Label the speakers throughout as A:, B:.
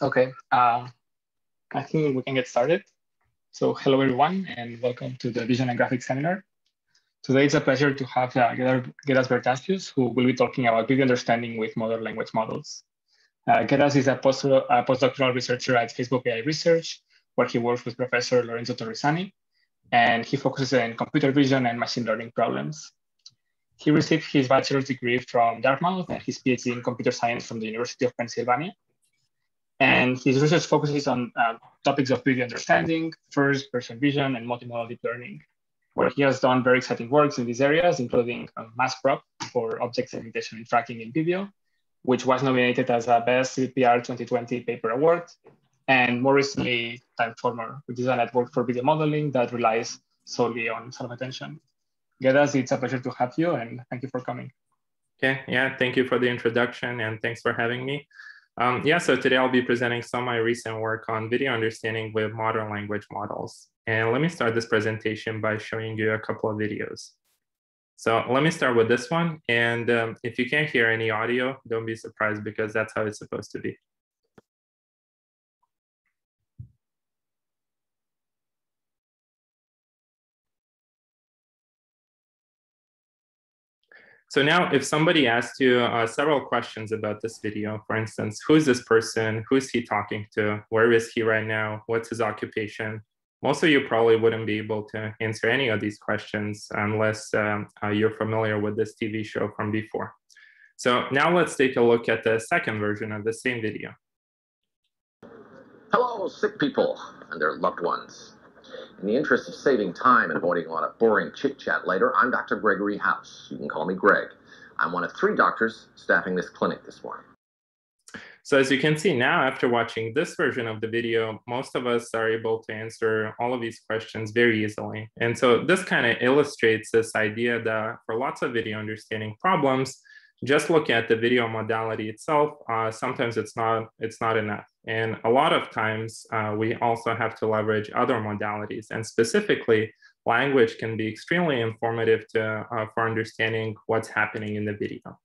A: Okay, uh, I think we can get started. So hello everyone and welcome to the Vision and Graphics seminar. Today it's a pleasure to have uh, Gedas Bertasius who will be talking about video understanding with modern language models. Uh, Gedas is a, post a postdoctoral researcher at Facebook AI Research where he works with Professor Lorenzo Torresani and he focuses on computer vision and machine learning problems. He received his bachelor's degree from Dartmouth and his PhD in computer science from the University of Pennsylvania. And his research focuses on uh, topics of video understanding, first person vision, and multimodal deep learning, where he has done very exciting works in these areas, including uh, MaskProp for object segmentation and tracking in video, which was nominated as a Best CVPR 2020 paper award, and more recently, TimeSformer, which is a network for video modeling that relies solely on self-attention. Gedas, it's a pleasure to have you, and thank you for coming.
B: Okay, yeah, thank you for the introduction, and thanks for having me. Um, yeah, so today I'll be presenting some of my recent work on video understanding with modern language models. And let me start this presentation by showing you a couple of videos. So let me start with this one. And um, if you can't hear any audio, don't be surprised because that's how it's supposed to be. So now if somebody asked you uh, several questions about this video, for instance, who is this person? Who is he talking to? Where is he right now? What's his occupation? Most of you probably wouldn't be able to answer any of these questions unless um, uh, you're familiar with this TV show from before. So now let's take a look at the second version of the same video.
C: Hello, sick people and their loved ones. In the interest of saving time and avoiding a lot of boring chit chat later, I'm Dr. Gregory House. You can call me Greg. I'm one of three doctors staffing this clinic this morning.
B: So as you can see now, after watching this version of the video, most of us are able to answer all of these questions very easily. And so this kind of illustrates this idea that for lots of video understanding problems, just looking at the video modality itself, uh, sometimes it's not, it's not enough. And a lot of times uh, we also have to leverage other modalities and specifically language can be extremely informative to, uh, for understanding what's happening in the video.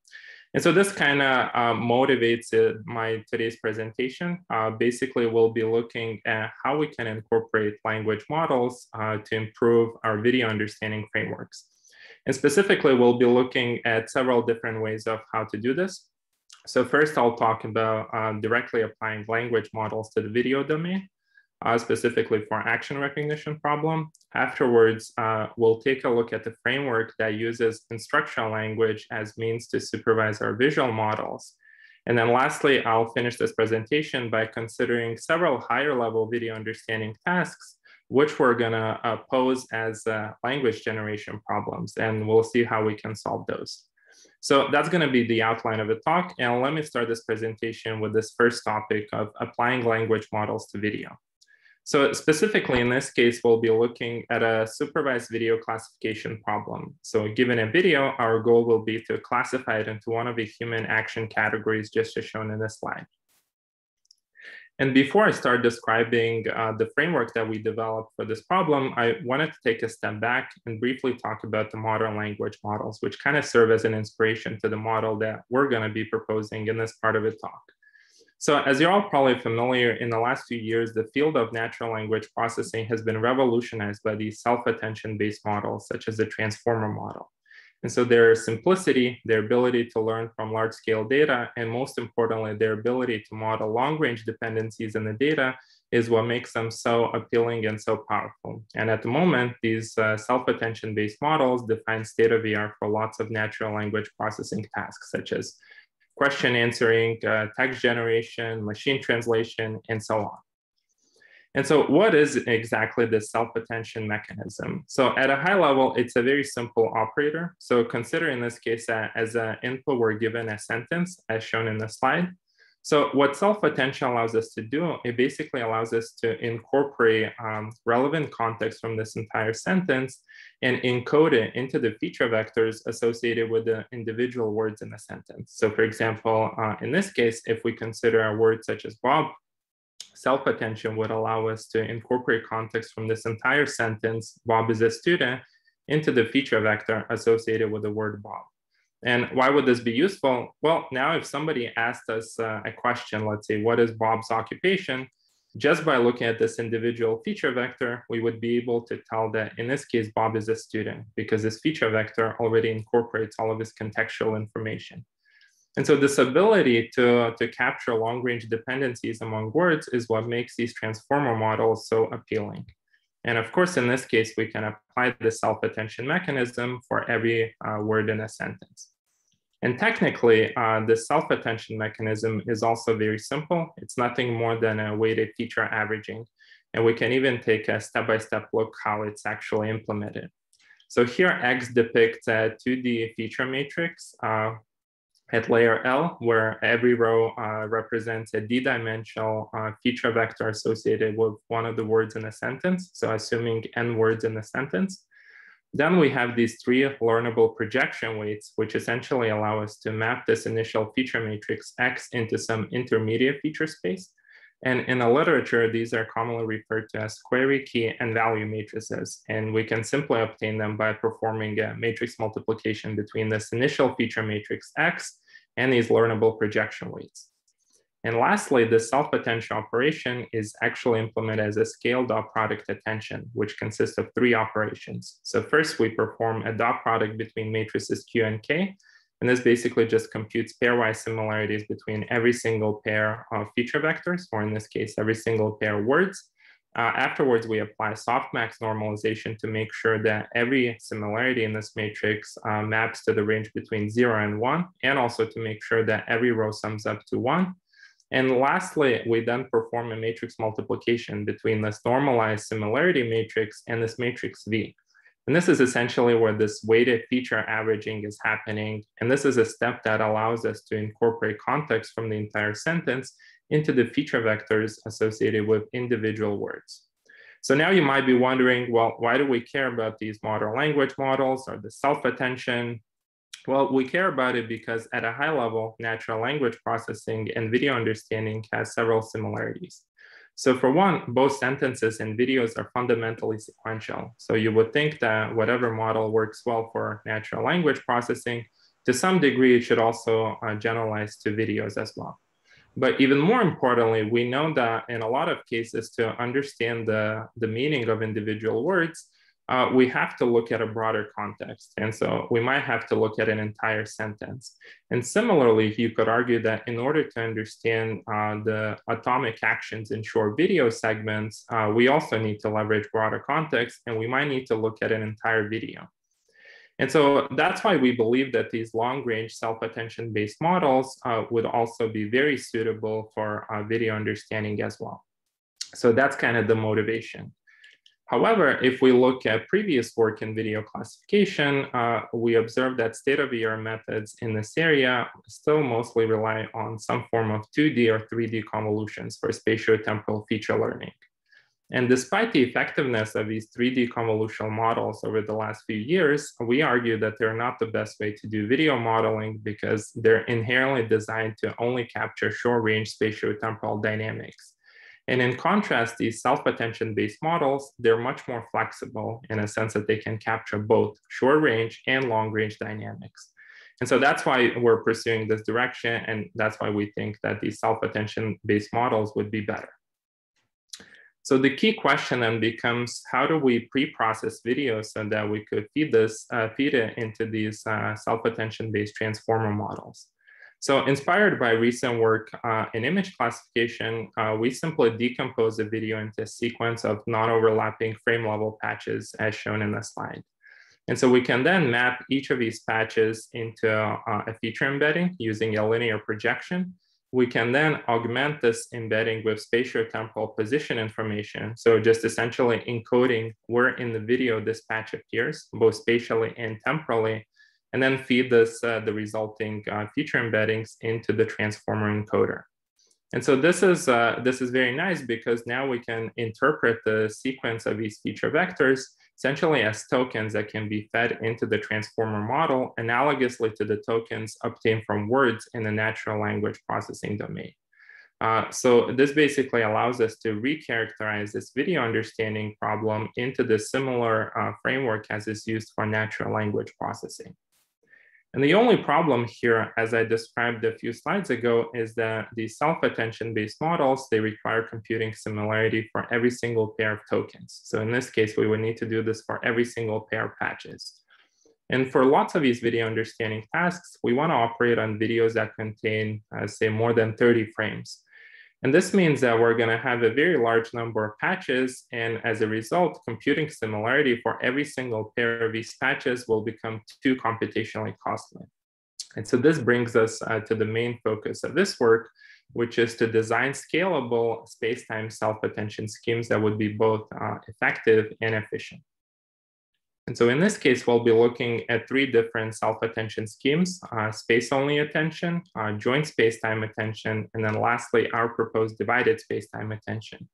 B: And so this kind of uh, motivates uh, my today's presentation. Uh, basically, we'll be looking at how we can incorporate language models to improve our video understanding frameworks. And specifically, we'll be looking at several different ways of how to do this. So first, I'll talk about uh, directly applying language models to the video domain, uh, specifically for action recognition problem. Afterwards, uh, we'll take a look at the framework that uses instructional language as means to supervise our visual models. And then lastly, I'll finish this presentation by considering several higher level video understanding tasks which we're gonna uh, pose as uh, language generation problems, and we'll see how we can solve those. So that's gonna be the outline of the talk, and let me start this presentation with this first topic of applying language models to video. So specifically in this case, we'll be looking at a supervised video classification problem. So given a video, our goal will be to classify it into one of the human action categories just as shown in this slide. And before I start describing uh, the framework that we developed for this problem, I wanted to take a step back and briefly talk about the modern language models, which kind of serve as an inspiration to the model that we're going to be proposing in this part of the talk. So as you're all probably familiar, in the last few years, the field of natural language processing has been revolutionized by these self-attention based models, such as the transformer model. And so their simplicity, their ability to learn from large scale data, and most importantly, their ability to model long range dependencies in the data is what makes them so appealing and so powerful. And at the moment, these uh, self-attention based models define state of the art for lots of natural language processing tasks, such as question answering, uh, text generation, machine translation, and so on. And so what is exactly the self-attention mechanism? So at a high level, it's a very simple operator. So consider in this case uh, as an input, we're given a sentence as shown in the slide. So what self-attention allows us to do, it basically allows us to incorporate um, relevant context from this entire sentence and encode it into the feature vectors associated with the individual words in the sentence. So for example, uh, in this case, if we consider a word such as Bob, self-attention would allow us to incorporate context from this entire sentence, Bob is a student, into the feature vector associated with the word Bob. And why would this be useful? Well, now if somebody asked us uh, a question, let's say, what is Bob's occupation? Just by looking at this individual feature vector, we would be able to tell that in this case, Bob is a student because this feature vector already incorporates all of this contextual information. And so this ability to, to capture long range dependencies among words is what makes these transformer models so appealing. And of course, in this case, we can apply the self-attention mechanism for every uh, word in a sentence. And technically, uh, the self-attention mechanism is also very simple. It's nothing more than a weighted feature averaging. And we can even take a step-by-step -step look how it's actually implemented. So here X depicts a 2D feature matrix uh, at layer L, where every row uh, represents a d-dimensional uh, feature vector associated with one of the words in a sentence. So assuming n words in a sentence. Then we have these three learnable projection weights, which essentially allow us to map this initial feature matrix X into some intermediate feature space. And in the literature, these are commonly referred to as query, key, and value matrices. And we can simply obtain them by performing a matrix multiplication between this initial feature matrix X and these learnable projection weights. And lastly, the self-attention operation is actually implemented as a scaled dot product attention, which consists of three operations. So first we perform a dot product between matrices Q and K, and this basically just computes pairwise similarities between every single pair of feature vectors, or in this case, every single pair of words. Uh, afterwards, we apply softmax normalization to make sure that every similarity in this matrix uh, maps to the range between zero and one, and also to make sure that every row sums up to one, and lastly, we then perform a matrix multiplication between this normalized similarity matrix and this matrix V. And this is essentially where this weighted feature averaging is happening. And this is a step that allows us to incorporate context from the entire sentence into the feature vectors associated with individual words. So now you might be wondering, well, why do we care about these model language models or the self-attention well, we care about it because at a high level, natural language processing and video understanding has several similarities. So for one, both sentences and videos are fundamentally sequential. So you would think that whatever model works well for natural language processing, to some degree, it should also uh, generalize to videos as well. But even more importantly, we know that in a lot of cases to understand the, the meaning of individual words, uh, we have to look at a broader context. And so we might have to look at an entire sentence. And similarly, you could argue that in order to understand uh, the atomic actions in short video segments, uh, we also need to leverage broader context and we might need to look at an entire video. And so that's why we believe that these long range self-attention based models uh, would also be very suitable for uh, video understanding as well. So that's kind of the motivation. However, if we look at previous work in video classification, uh, we observe that state-of-the-art methods in this area still mostly rely on some form of 2D or 3D convolutions for spatiotemporal feature learning. And despite the effectiveness of these 3D convolutional models over the last few years, we argue that they're not the best way to do video modeling because they're inherently designed to only capture short-range spatiotemporal dynamics. And in contrast, these self-attention based models, they're much more flexible in a sense that they can capture both short range and long range dynamics. And so that's why we're pursuing this direction. And that's why we think that these self-attention based models would be better. So the key question then becomes, how do we pre-process video so that we could feed this, uh, feed it into these uh, self-attention based transformer models? So inspired by recent work uh, in image classification, uh, we simply decompose the video into a sequence of non-overlapping frame level patches as shown in the slide. And so we can then map each of these patches into uh, a feature embedding using a linear projection. We can then augment this embedding with spatiotemporal position information. So just essentially encoding where in the video this patch appears, both spatially and temporally, and then feed this, uh, the resulting uh, feature embeddings into the transformer encoder. And so this is, uh, this is very nice because now we can interpret the sequence of these feature vectors essentially as tokens that can be fed into the transformer model analogously to the tokens obtained from words in the natural language processing domain. Uh, so this basically allows us to recharacterize this video understanding problem into the similar uh, framework as is used for natural language processing. And the only problem here, as I described a few slides ago, is that these self-attention based models, they require computing similarity for every single pair of tokens. So in this case, we would need to do this for every single pair of patches. And for lots of these video understanding tasks, we want to operate on videos that contain, uh, say, more than 30 frames. And this means that we're going to have a very large number of patches. And as a result, computing similarity for every single pair of these patches will become too computationally costly. And so this brings us uh, to the main focus of this work, which is to design scalable space-time self-attention schemes that would be both uh, effective and efficient. And so in this case, we'll be looking at three different self-attention schemes, uh, space-only attention, uh, joint space-time attention, and then lastly, our proposed divided space-time attention.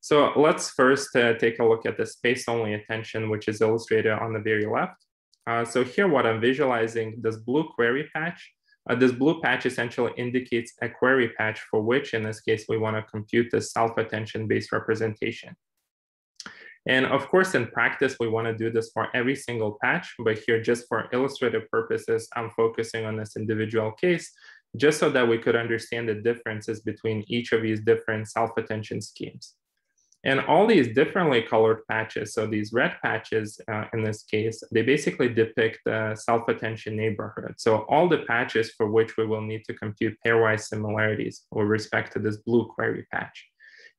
B: So let's first uh, take a look at the space-only attention, which is illustrated on the very left. Uh, so here what I'm visualizing, this blue query patch, uh, this blue patch essentially indicates a query patch for which, in this case, we wanna compute the self-attention based representation. And of course, in practice, we want to do this for every single patch, but here just for illustrative purposes, I'm focusing on this individual case, just so that we could understand the differences between each of these different self-attention schemes. And all these differently colored patches, so these red patches uh, in this case, they basically depict the self-attention neighborhood. So all the patches for which we will need to compute pairwise similarities with respect to this blue query patch.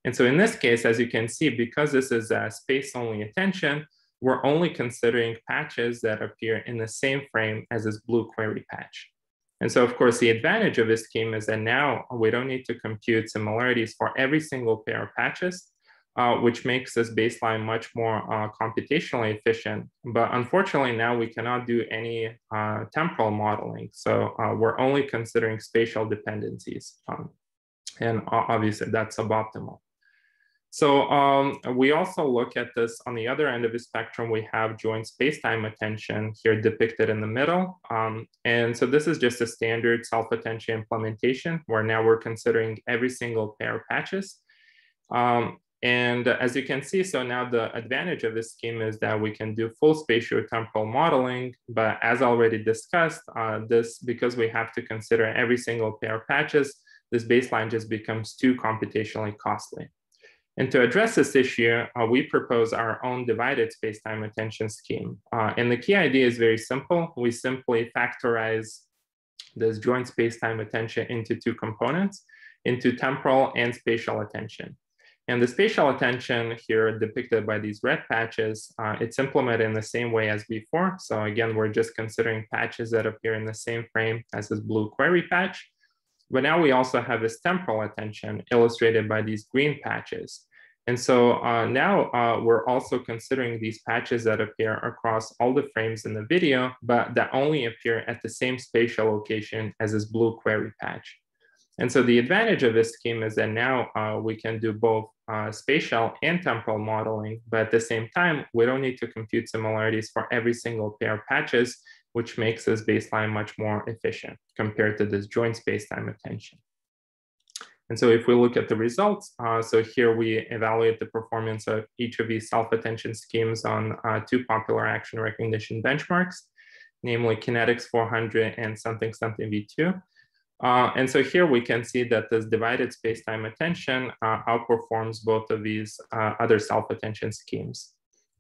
B: And so in this case, as you can see, because this is a space-only attention, we're only considering patches that appear in the same frame as this blue query patch. And so of course, the advantage of this scheme is that now we don't need to compute similarities for every single pair of patches, uh, which makes this baseline much more uh, computationally efficient. But unfortunately, now we cannot do any uh, temporal modeling. So uh, we're only considering spatial dependencies. Um, and obviously that's suboptimal. So um, we also look at this on the other end of the spectrum, we have joint space-time attention here depicted in the middle. Um, and so this is just a standard self-attention implementation where now we're considering every single pair of patches. Um, and as you can see, so now the advantage of this scheme is that we can do full spatio-temporal modeling, but as already discussed, uh, this, because we have to consider every single pair of patches, this baseline just becomes too computationally costly. And to address this issue, uh, we propose our own divided spacetime attention scheme. Uh, and the key idea is very simple. We simply factorize this joint spacetime attention into two components, into temporal and spatial attention. And the spatial attention here depicted by these red patches, uh, it's implemented in the same way as before. So again, we're just considering patches that appear in the same frame as this blue query patch. But now we also have this temporal attention illustrated by these green patches. And so uh, now uh, we're also considering these patches that appear across all the frames in the video, but that only appear at the same spatial location as this blue query patch. And so the advantage of this scheme is that now uh, we can do both uh, spatial and temporal modeling, but at the same time, we don't need to compute similarities for every single pair of patches which makes this baseline much more efficient compared to this joint spacetime attention. And so if we look at the results, uh, so here we evaluate the performance of each of these self-attention schemes on uh, two popular action recognition benchmarks, namely Kinetics 400 and something something V2. Uh, and so here we can see that this divided spacetime attention uh, outperforms both of these uh, other self-attention schemes.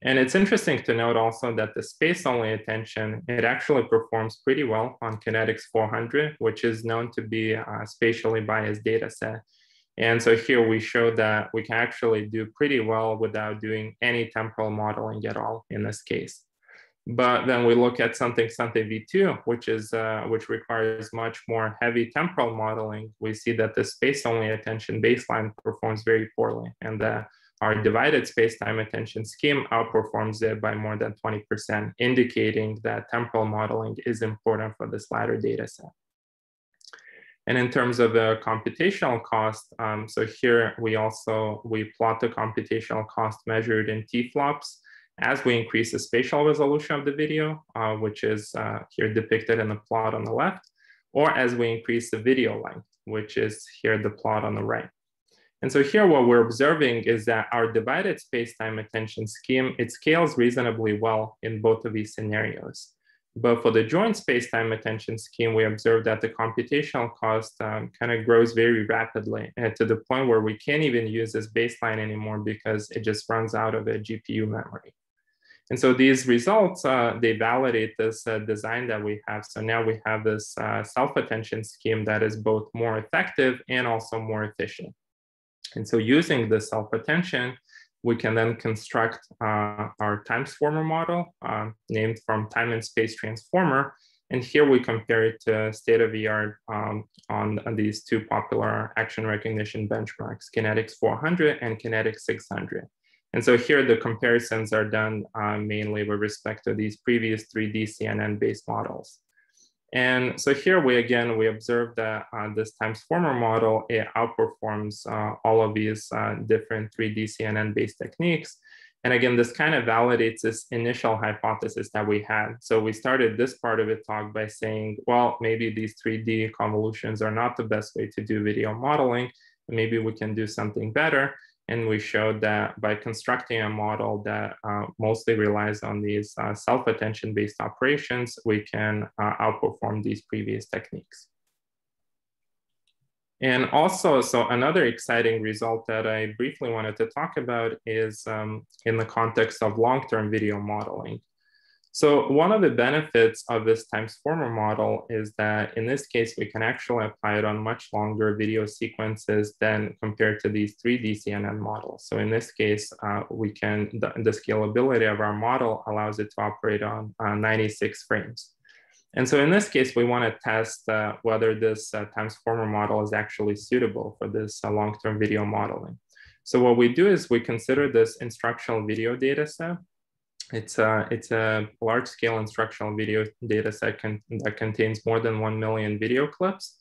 B: And it's interesting to note also that the space-only attention, it actually performs pretty well on Kinetics 400, which is known to be a spatially biased data set. And so here we show that we can actually do pretty well without doing any temporal modeling at all in this case. But then we look at something something v2, which is uh, which requires much more heavy temporal modeling. We see that the space-only attention baseline performs very poorly, and the our divided space-time attention scheme outperforms it by more than 20%, indicating that temporal modeling is important for this latter data set. And in terms of the computational cost, um, so here we also, we plot the computational cost measured in T-flops as we increase the spatial resolution of the video, uh, which is uh, here depicted in the plot on the left, or as we increase the video length, which is here the plot on the right. And so here what we're observing is that our divided space-time attention scheme, it scales reasonably well in both of these scenarios. But for the joint space-time attention scheme, we observed that the computational cost um, kind of grows very rapidly and to the point where we can't even use this baseline anymore because it just runs out of a GPU memory. And so these results, uh, they validate this uh, design that we have. So now we have this uh, self-attention scheme that is both more effective and also more efficient. And so using the self-attention, we can then construct uh, our transformer model um, named from time and space transformer. And here we compare it to state of the art um, on, on, these two popular action recognition benchmarks, Kinetics 400 and Kinetics 600. And so here the comparisons are done uh, mainly with respect to these previous 3D CNN based models. And so here we again, we observe that uh, this timesformer model, it outperforms uh, all of these uh, different 3D CNN based techniques. And again, this kind of validates this initial hypothesis that we had. So we started this part of the talk by saying, well, maybe these 3D convolutions are not the best way to do video modeling. Maybe we can do something better. And we showed that by constructing a model that uh, mostly relies on these uh, self-attention based operations, we can uh, outperform these previous techniques. And also, so another exciting result that I briefly wanted to talk about is um, in the context of long-term video modeling. So one of the benefits of this timesformer model is that in this case, we can actually apply it on much longer video sequences than compared to these 3D CNN models. So in this case, uh, we can, the, the, scalability of our model allows it to operate on uh, 96 frames. And so in this case, we wanna test uh, whether this uh, timesformer model is actually suitable for this uh, long-term video modeling. So what we do is we consider this instructional video data set it's a, it's a large scale instructional video data set con that contains more than 1 million video clips.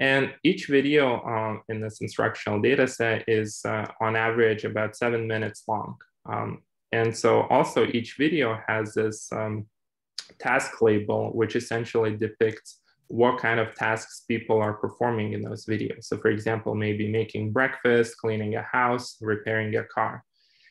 B: And each video um, in this instructional data set is uh, on average about seven minutes long. Um, and so also each video has this um, task label, which essentially depicts what kind of tasks people are performing in those videos. So for example, maybe making breakfast, cleaning a house, repairing a car.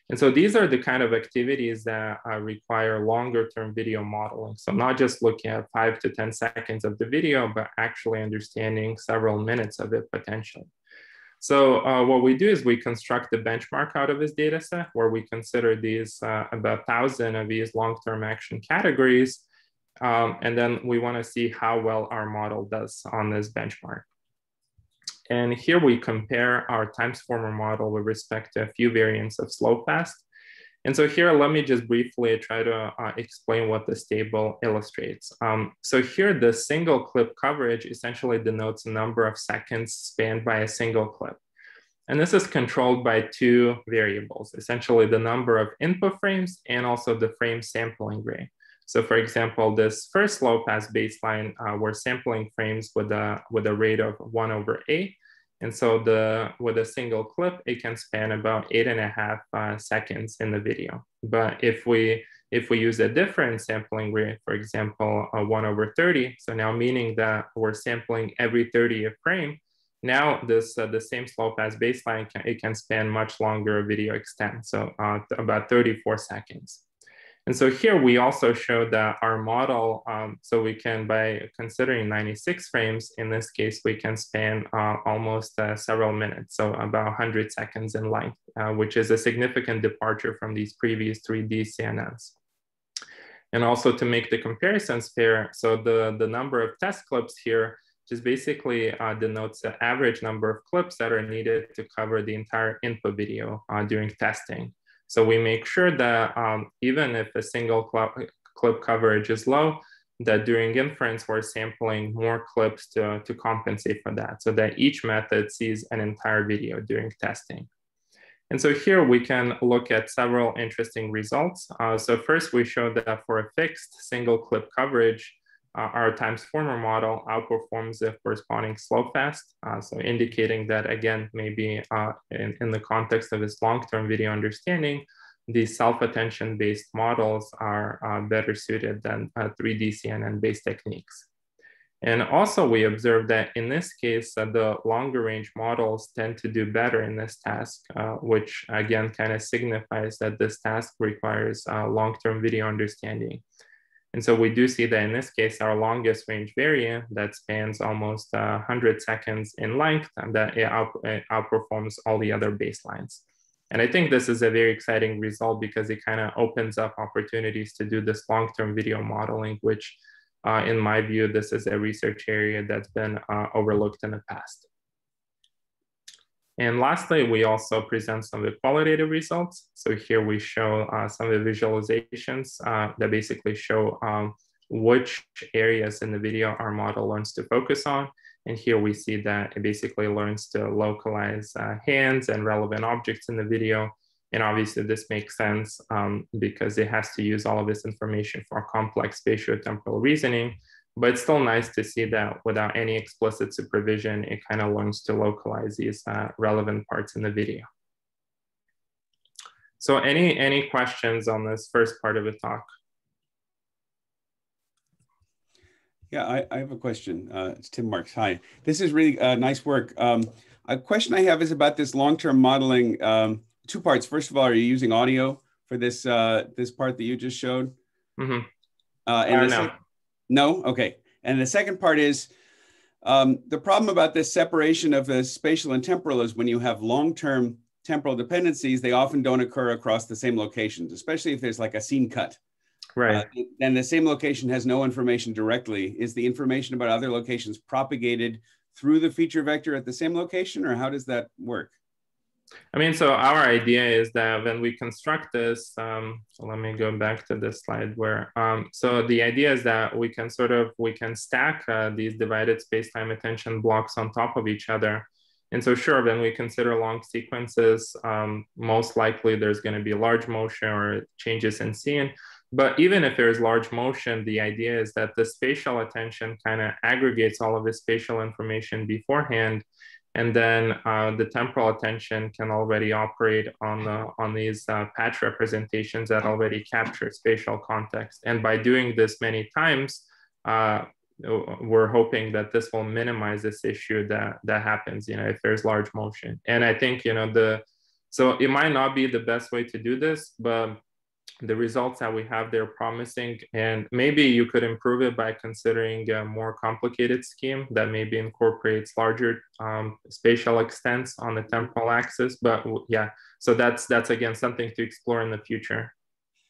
B: And so these are the kind of activities that uh, require longer term video modeling. So not just looking at five to 10 seconds of the video, but actually understanding several minutes of it potentially. So uh, what we do is we construct the benchmark out of this data set where we consider these uh, about thousand of these long-term action categories. Um, and then we wanna see how well our model does on this benchmark. And here we compare our timesformer model with respect to a few variants of SlowFast. And so here, let me just briefly try to uh, explain what this table illustrates. Um, so here, the single clip coverage essentially denotes a number of seconds spanned by a single clip. And this is controlled by two variables, essentially the number of input frames and also the frame sampling rate. So for example, this first SlowFast baseline, uh, we're sampling frames with a, with a rate of one over eight. And so the with a single clip, it can span about eight and a half uh, seconds in the video. But if we if we use a different sampling rate, for example, a one over 30, so now meaning that we're sampling every 30th frame, now this uh, the same SlowFast baseline, can, it can span much longer video extent, so uh, about 34 seconds. And so here we also showed that our model, um, so we can, by considering 96 frames, in this case, we can span uh, almost uh, several minutes, so about 100 seconds in length, uh, which is a significant departure from these previous 3D CNNs. And also to make the comparisons fair, so the, the number of test clips here just basically uh, denotes the average number of clips that are needed to cover the entire input video uh, during testing. So we make sure that um, even if a single clip coverage is low, that during inference, we're sampling more clips to, to compensate for that so that each method sees an entire video during testing. And so here we can look at several interesting results. Uh, so first we showed that for a fixed single clip coverage, uh, our timesformer model outperforms the corresponding SlowFast. Uh, so indicating that again, maybe uh, in, in the context of this long-term video understanding, these self-attention based models are uh, better suited than 3D uh, CNN based techniques. And also we observed that in this case, uh, the longer range models tend to do better in this task, which again kind of signifies that this task requires long-term video understanding. And so we do see that in this case, our longest range variant that spans almost uh, 100 seconds in length, and that it, out, it outperforms all the other baselines. And I think this is a very exciting result because it kind of opens up opportunities to do this long-term video modeling, which uh, in my view, this is a research area that's been uh, overlooked in the past. And lastly, we also present some of the qualitative results. So here we show uh, some of the visualizations uh, that basically show um, which areas in the video our model learns to focus on. And here we see that it basically learns to localize uh, hands and relevant objects in the video. And obviously this makes sense um, because it has to use all of this information for complex spatiotemporal reasoning. But it's still nice to see that without any explicit supervision, it kind of learns to localize these uh, relevant parts in the video. So any, any questions on this first part of the talk?
D: Yeah, I, I have a question. Uh, it's Tim Marks. Hi. This is really uh, nice work. Um, a question I have is about this long-term modeling. Um, two parts. First of all, are you using audio for this uh, this part that you just showed?
B: Mm -hmm.
D: uh, and no. No? Okay. And the second part is um, the problem about this separation of the spatial and temporal is when you have long-term temporal dependencies, they often don't occur across the same locations, especially if there's like a scene cut.
B: Right. Uh,
D: and the same location has no information directly. Is the information about other locations propagated through the feature vector at the same location, or how does that work?
B: I mean, so our idea is that when we construct this, um, so let me go back to this slide where, um, so the idea is that we can sort of, we can stack uh, these divided space-time attention blocks on top of each other. And so sure, when we consider long sequences, um, most likely there's gonna be large motion or changes in scene. But even if there's large motion, the idea is that the spatial attention kind of aggregates all of the spatial information beforehand and then uh, the temporal attention can already operate on the, on these uh, patch representations that already capture spatial context. And by doing this many times, uh, we're hoping that this will minimize this issue that that happens. You know, if there's large motion. And I think you know the so it might not be the best way to do this, but the results that we have they're promising and maybe you could improve it by considering a more complicated scheme that maybe incorporates larger um, spatial extents on the temporal axis but yeah. So that's that's again something to explore in the future.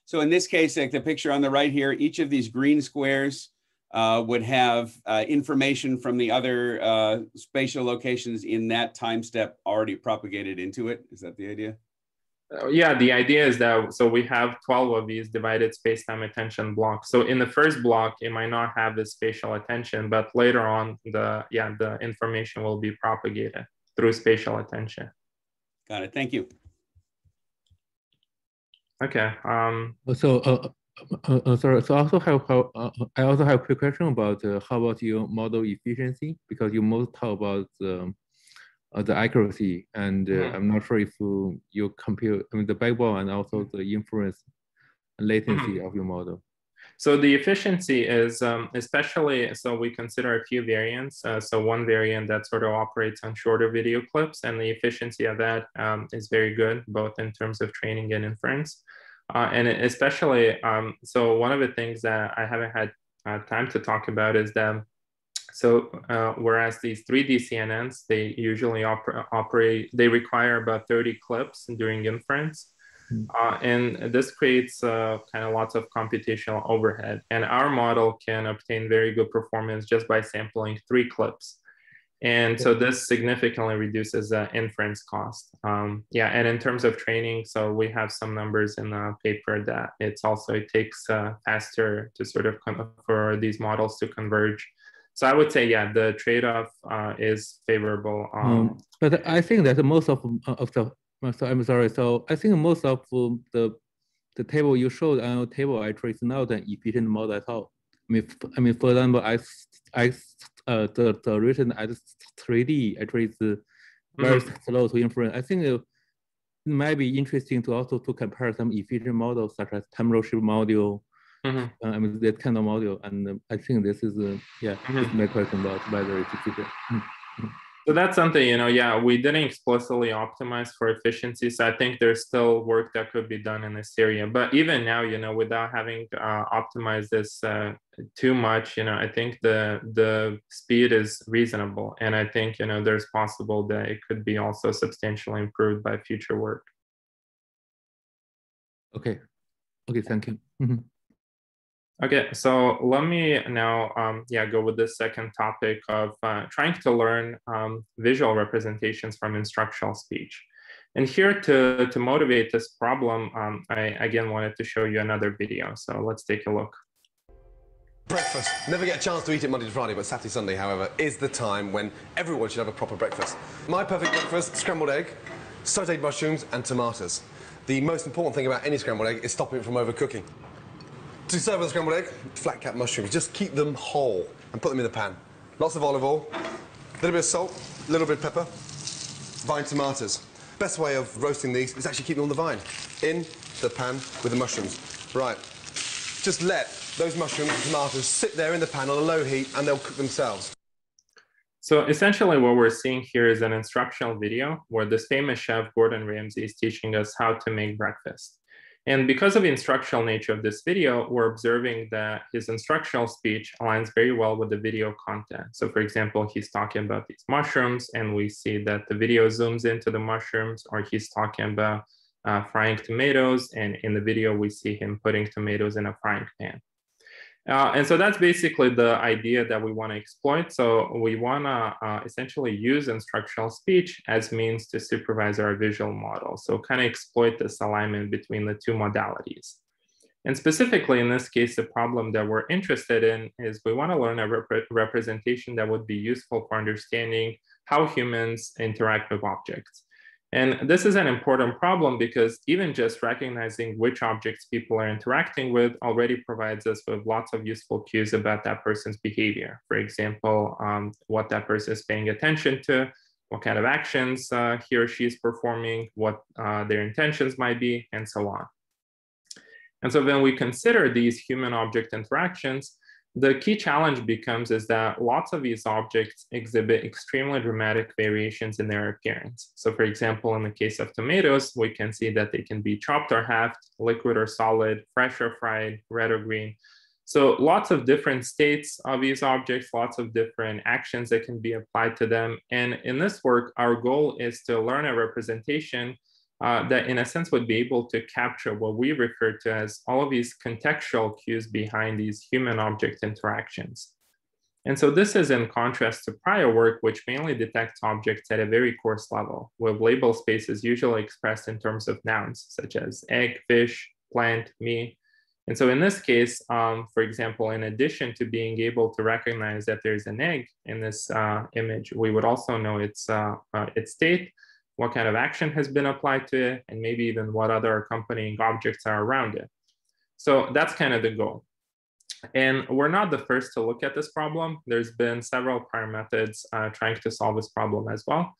D: So in this case like the picture on the right here each of these green squares uh, would have uh, information from the other uh, spatial locations in that time step already propagated into it. Is that the idea
B: uh, yeah, the idea is that so we have 12 of these divided space-time attention blocks. So in the first block, it might not have the spatial attention, but later on, the yeah, the information will be propagated through spatial attention.
D: Got it. Thank you.
B: Okay. Um,
E: so, uh, uh, uh, sorry. So, I also have how uh, I also have a quick question about uh, how about your model efficiency because you most talk about um, uh, the accuracy. And uh, mm-hmm. I'm not sure if you, you compute I mean, the backbone and also the inference latency mm-hmm. of your model.
B: So the efficiency is um, especially, so we consider a few variants. Uh, so one variant that sort of operates on shorter video clips and the efficiency of that um, is very good, both in terms of training and inference. Uh, and especially, um, so one of the things that I haven't had uh, time to talk about is that so uh, whereas these 3D CNNs, they usually oper operate, they require about 30 clips during inference. Hmm. Uh, and this creates uh, kind of lots of computational overhead. And our model can obtain very good performance just by sampling three clips. And so this significantly reduces the inference cost. Um, yeah, and in terms of training, so we have some numbers in the paper that it's also, it takes uh, faster to sort of, for these models to converge so I would say, yeah, the trade-off uh, is favorable. Um, um,
E: but I think that most of of the so I'm sorry. So I think most of the the table you showed on your table actually is not an efficient model at all. I mean, I mean, for example, I I uh, the the written at 3D actually is very mm -hmm. slow to inference. I think it might be interesting to also to compare some efficient models such as temporal shift module Mm-hmm. Uh, I mean that kind of model, and uh, I think this is uh, yeah, mm-hmm. my question about whether it's. Mm-hmm.
B: So that's something, you know, yeah, we didn't explicitly optimize for efficiency. So I think there's still work that could be done in this area. But even now, you know, without having uh, optimized this uh, too much, you know, I think the the speed is reasonable. And I think, you know, there's possible that it could be also substantially improved by future work.
E: Okay. Okay, thank you. Mm -hmm.
B: Okay, so let me now, um, yeah, go with the second topic of uh, trying to learn um, visual representations from instructional speech. And here to, to motivate this problem, um, I again wanted to show you another video. So let's take a look.
F: Breakfast. Never get a chance to eat it Monday to Friday, but Saturday, Sunday, however, is the time when everyone should have a proper breakfast. My perfect breakfast, scrambled egg, sauteed mushrooms, and tomatoes. The most important thing about any scrambled egg is stopping it from overcooking. To serve with scrambled egg, flat cap mushrooms. Just keep them whole and put them in the pan. Lots of olive oil, a little bit of salt, a little bit of pepper, vine tomatoes. Best way of roasting these is actually keep them on the vine, in the pan with the mushrooms. Right, just let those mushrooms and tomatoes sit there in the pan on a low heat and they'll cook themselves.
B: So essentially what we're seeing here is an instructional video where this famous chef Gordon Ramsay is teaching us how to make breakfast. And because of the instructional nature of this video, we're observing that his instructional speech aligns very well with the video content. So for example, he's talking about these mushrooms and we see that the video zooms into the mushrooms or he's talking about uh, frying tomatoes. And in the video, we see him putting tomatoes in a frying pan. Uh, and so that's basically the idea that we want to exploit. So we want to uh, essentially use instructional speech as means to supervise our visual model. So kind of exploit this alignment between the two modalities. And specifically in this case, the problem that we're interested in is we want to learn a rep representation that would be useful for understanding how humans interact with objects. And this is an important problem because even just recognizing which objects people are interacting with already provides us with lots of useful cues about that person's behavior. For example, um, what that person is paying attention to, what kind of actions uh, he or she is performing, what uh, their intentions might be, and so on. And so when we consider these human object interactions, the key challenge becomes is that lots of these objects exhibit extremely dramatic variations in their appearance. So for example, in the case of tomatoes, we can see that they can be chopped or halved, liquid or solid, fresh or fried, red or green. So lots of different states of these objects, lots of different actions that can be applied to them. And in this work, our goal is to learn a representation uh, that in a sense would be able to capture what we refer to as all of these contextual cues behind these human object interactions. And so this is in contrast to prior work, which mainly detects objects at a very coarse level, with label spaces usually expressed in terms of nouns, such as egg, fish, plant, me. And so in this case, um, for example, in addition to being able to recognize that there's an egg in this uh, image, we would also know its, uh, uh, its state, what kind of action has been applied to it, and maybe even what other accompanying objects are around it. So that's kind of the goal. And we're not the first to look at this problem. There's been several prior methods uh, trying to solve this problem as well.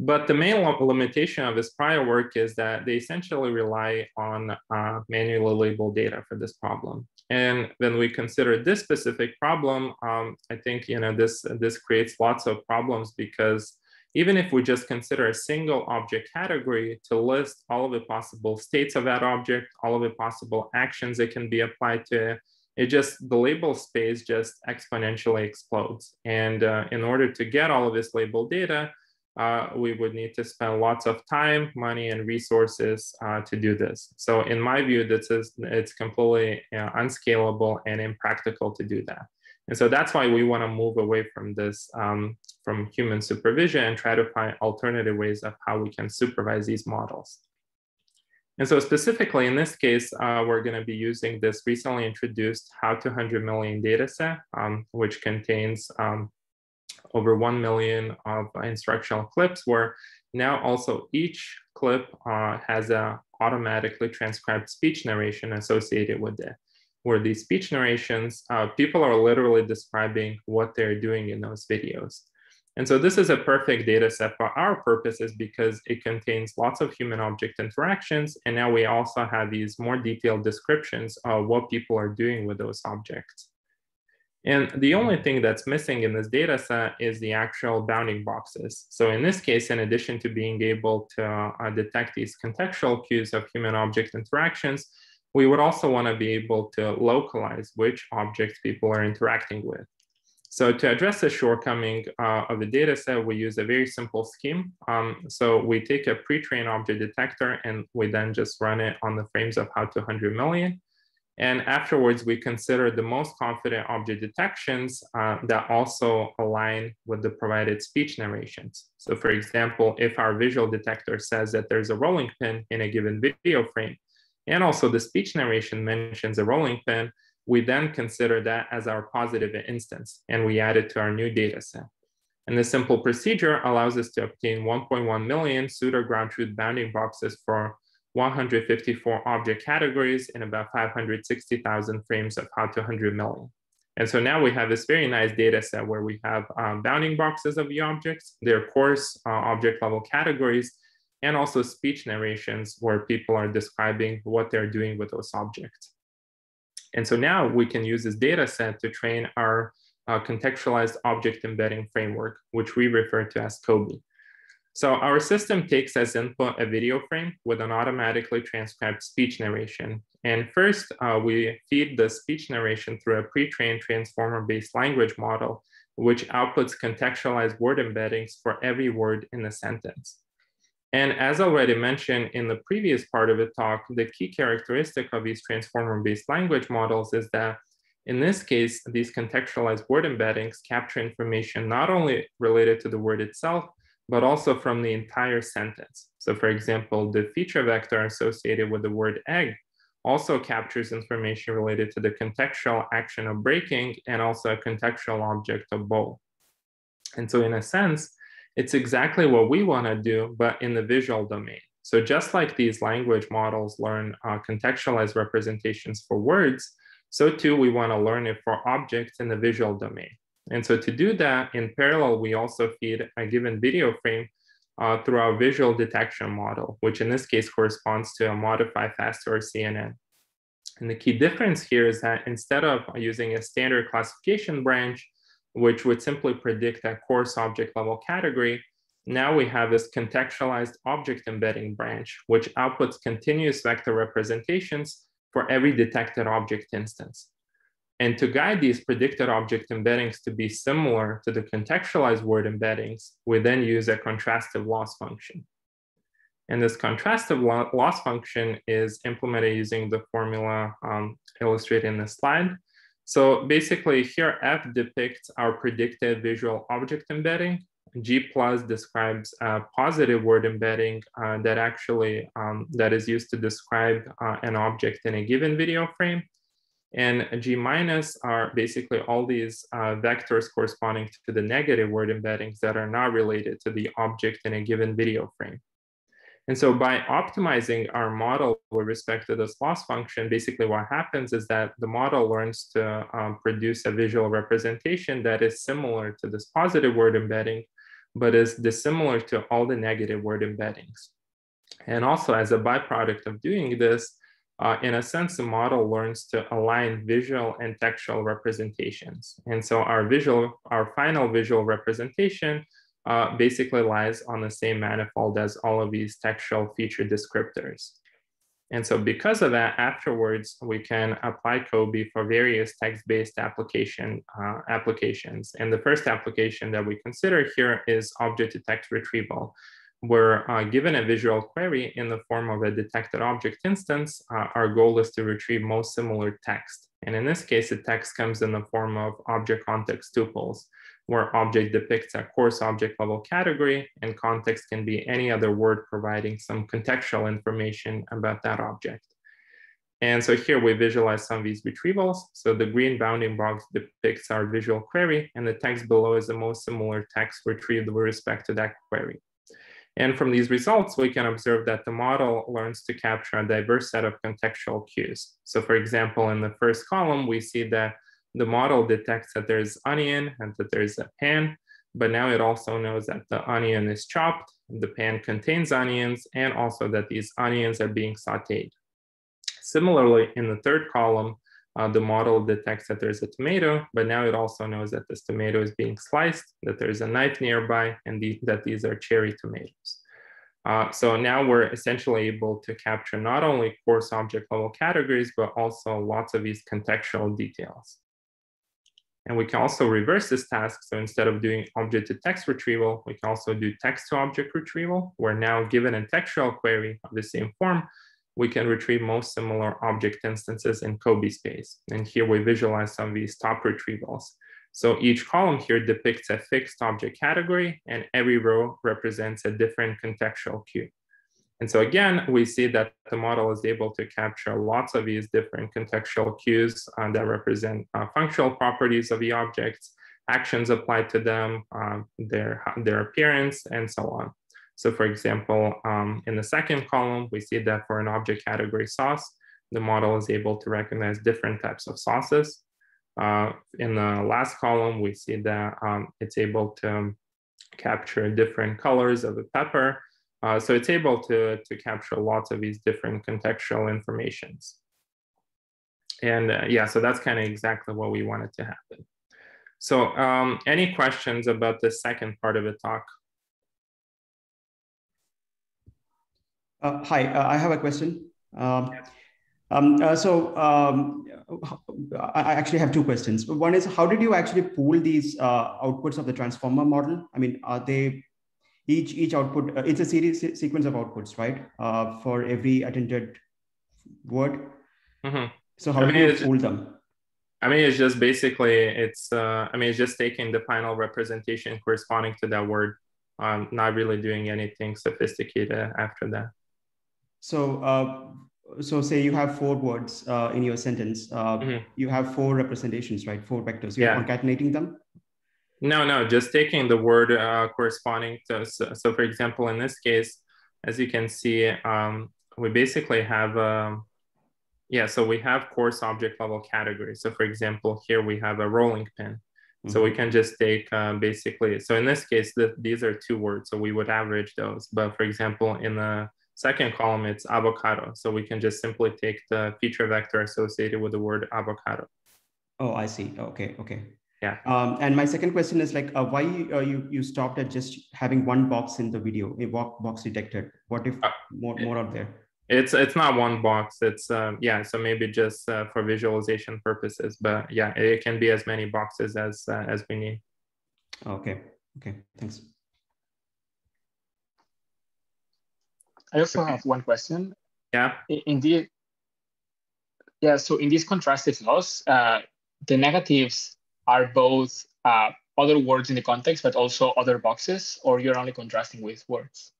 B: But the main limitation of this prior work is that they essentially rely on uh, manually labeled data for this problem. And when we consider this specific problem, um, I think you know this this creates lots of problems because even if we just consider a single object category to list all of the possible states of that object, all of the possible actions that can be applied to it, just, the label space just exponentially explodes. And uh, in order to get all of this label data, uh, we would need to spend lots of time, money, and resources uh, to do this. So in my view, this is, it's completely unscalable and impractical to do that. And so that's why we want to move away from this, um, from human supervision and try to find alternative ways of how we can supervise these models. And so specifically in this case, uh, we're going to be using this recently introduced How to 100 million dataset, um, which contains um, over 1 million of instructional clips where now also each clip uh, has a automatically transcribed speech narration associated with it where these speech narrations, uh, people are literally describing what they're doing in those videos. And so this is a perfect data set for our purposes because it contains lots of human object interactions. And now we also have these more detailed descriptions of what people are doing with those objects. And the only thing that's missing in this data set is the actual bounding boxes. So in this case, in addition to being able to uh, detect these contextual cues of human object interactions, we would also want to be able to localize which objects people are interacting with. So to address the shortcoming uh, of the data set, we use a very simple scheme. Um, so we take a pre-trained object detector and we then just run it on the frames of how to 100 million. And afterwards, we consider the most confident object detections uh, that also align with the provided speech narrations. So for example, if our visual detector says that there's a rolling pin in a given video frame, and also the speech narration mentions a rolling pin, we then consider that as our positive instance, and we add it to our new data set. And this simple procedure allows us to obtain 1.1 million pseudo ground truth bounding boxes for 154 object categories in about 560,000 frames of how to 100 million. And so now we have this very nice data set where we have um, bounding boxes of the objects, their coarse uh, object level categories, and also speech narrations where people are describing what they're doing with those objects. And so now we can use this data set to train our uh, contextualized object embedding framework, which we refer to as COBE. So our system takes as input a video frame with an automatically transcribed speech narration. And first, uh, we feed the speech narration through a pre-trained transformer-based language model, which outputs contextualized word embeddings for every word in the sentence. And as already mentioned in the previous part of the talk, the key characteristic of these transformer-based language models is that in this case, these contextualized word embeddings capture information not only related to the word itself, but also from the entire sentence. So for example, the feature vector associated with the word egg also captures information related to the contextual action of breaking and also a contextual object of bowl. And so in a sense, it's exactly what we wanna do, but in the visual domain. So just like these language models learn uh, contextualized representations for words, so too we wanna learn it for objects in the visual domain. And so to do that in parallel, we also feed a given video frame uh, through our visual detection model, which in this case corresponds to a modified Faster R-CNN. And the key difference here is that instead of using a standard classification branch, which would simply predict a coarse object level category, now we have this contextualized object embedding branch, which outputs continuous vector representations for every detected object instance. And to guide these predicted object embeddings to be similar to the contextualized word embeddings, we then use a contrastive loss function. And this contrastive loss function is implemented using the formula um, illustrated in the slide. So basically here F depicts our predicted visual object embedding. G plus describes a positive word embedding uh, that actually um, that is used to describe uh, an object in a given video frame. And G minus are basically all these uh, vectors corresponding to the negative word embeddings that are not related to the object in a given video frame. And so by optimizing our model with respect to this loss function, basically what happens is that the model learns to um, produce a visual representation that is similar to this positive word embedding, but is dissimilar to all the negative word embeddings. And also as a byproduct of doing this, uh, in a sense, the model learns to align visual and textual representations. And so our visual, our final visual representation uh, basically lies on the same manifold as all of these textual feature descriptors. And so because of that, afterwards, we can apply COBE for various text-based application uh, applications. And the first application that we consider here is object-to-text retrieval, where uh, given a visual query in the form of a detected object instance, uh, our goal is to retrieve most similar text. And in this case, the text comes in the form of object context tuples, where object depicts a coarse object level category and context can be any other word providing some contextual information about that object. And so here we visualize some of these retrievals. So the green bounding box depicts our visual query and the text below is the most similar text retrieved with respect to that query. And from these results, we can observe that the model learns to capture a diverse set of contextual cues. So for example, in the first column, we see that the model detects that there's onion and that there's a pan, but now it also knows that the onion is chopped, the pan contains onions, and also that these onions are being sauteed. Similarly, in the third column, uh, the model detects that there's a tomato, but now it also knows that this tomato is being sliced, that there's a knife nearby, and the, that these are cherry tomatoes. Uh, so now we're essentially able to capture not only coarse object level categories, but also lots of these contextual details. And we can also reverse this task. So instead of doing object to text retrieval, we can also do text to object retrieval, where now given a textual query of the same form, we can retrieve most similar object instances in COBE space. And here we visualize some of these top retrievals. So each column here depicts a fixed object category and every row represents a different contextual cue. And so again, we see that the model is able to capture lots of these different contextual cues uh, that represent uh, functional properties of the objects, actions applied to them, um, their, their appearance, and so on. So for example, um, in the second column, we see that for an object category sauce, the model is able to recognize different types of sauces. Uh, in the last column, we see that um, it's able to capture different colors of the pepper. Uh, so it's able to, to capture lots of these different contextual informations. And uh, yeah, so that's kind of exactly what we wanted to happen. So um, any questions about the second part of the talk?
G: Uh, hi, uh, I have a question. Um, um, uh, so um, I actually have two questions. One is, how did you actually pool these uh, outputs of the transformer model? I mean, are they each each output? Uh, it's a series sequence of outputs, right? Uh, for every attended word. Mm -hmm. So how I mean, do you pool them?
B: I mean, it's just basically it's. I mean, it's just taking the final representation corresponding to that word. Um, not really doing anything sophisticated after that.
G: So, uh, so say you have four words uh, in your sentence. Uh, mm-hmm. You have four representations, right? Four vectors. You're yeah. concatenating them.
B: No, no, just taking the word uh, corresponding to. So, so, for example, in this case, as you can see, um, we basically have. Um, yeah, so we have coarse object level categories. So, for example, here we have a rolling pin. So we mm-hmm. can just take uh, basically, so in this case, the, these are two words, so we would average those. But for example, in the Second column, it's avocado. So we can just simply take the feature vector associated with the word avocado.
G: Oh, I see. Okay, okay.
B: Yeah.
G: Um, and my second question is like, uh, why uh, you you stopped at just having one box in the video, a box detected? What if uh, more more out there?
B: It's it's not one box. It's um, yeah. So maybe just uh, for visualization purposes, but yeah, it can be as many boxes as uh, as we need.
G: Okay. Okay. Thanks.
A: I also have one question.
B: Yeah.
A: In the yeah, so in these contrastive loss, uh, the negatives are both uh, other words in the context, but also other boxes, or you're only contrasting with words?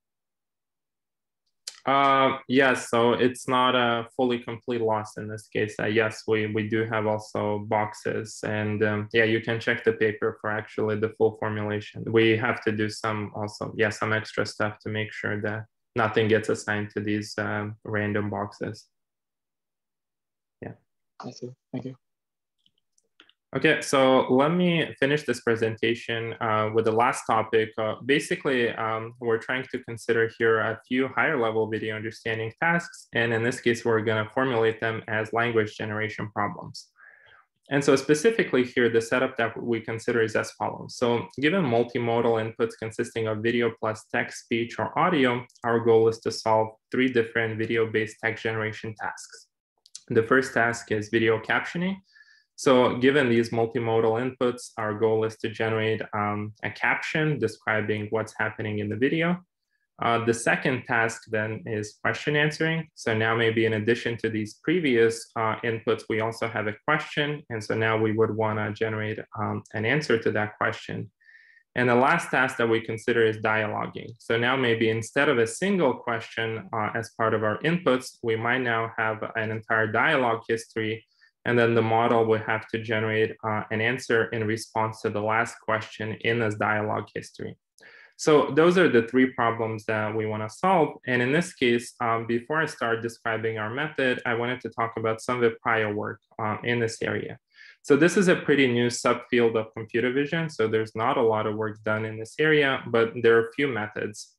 B: Uh, yes, so it's not a fully complete loss in this case. Uh, yes, we, we do have also boxes and um, yeah, you can check the paper for actually the full formulation. We have to do some also, yeah, some extra stuff to make sure that nothing gets assigned to these um, random boxes. Yeah.
A: I see. Thank you.
B: Okay, so let me finish this presentation uh, with the last topic. Uh, basically, um, we're trying to consider here a few higher level video understanding tasks. And in this case, we're gonna formulate them as language generation problems. And so specifically here, the setup that we consider is as follows. So given multimodal inputs consisting of video plus text, speech, or audio, our goal is to solve three different video-based text generation tasks. The first task is video captioning. So given these multimodal inputs, our goal is to generate um, a caption describing what's happening in the video. Uh, the second task then is question answering. So now maybe in addition to these previous uh, inputs, we also have a question. And so now we would wanna generate um, an answer to that question. And the last task that we consider is dialoguing. So now maybe instead of a single question uh, as part of our inputs, we might now have an entire dialogue history. And then the model would have to generate uh, an answer in response to the last question in this dialogue history. So those are the three problems that we want to solve. And in this case, um, before I start describing our method, I wanted to talk about some of the prior work uh, in this area. So this is a pretty new subfield of computer vision. So there's not a lot of work done in this area, but there are a few methods.